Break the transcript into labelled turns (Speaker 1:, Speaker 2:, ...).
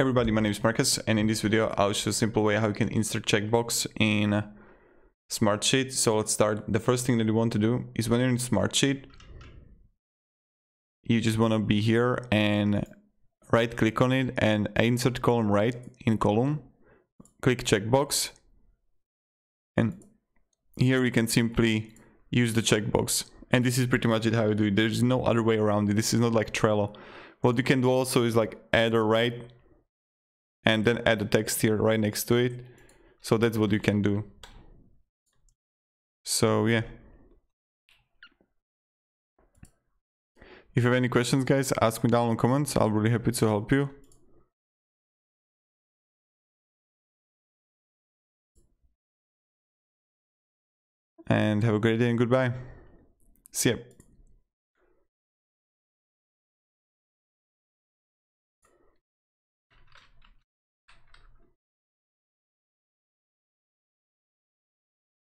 Speaker 1: Hey everybody, my name is Marcus and in this video I'll show a simple way how you can insert checkbox in Smartsheet. So let's start. The first thing that you want to do is when you're in Smartsheet, you just want to be here and right click on it and insert column right in column, click checkbox and here you can simply use the checkbox. And this is pretty much it how you do it. There's no other way around it. This is not like Trello. What you can do also is like add or write and then add the text here right next to it. So that's what you can do. So yeah. If you have any questions guys, ask me down in comments. I'll be really happy to help you. And have a great day and goodbye. See ya.